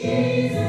Jesus.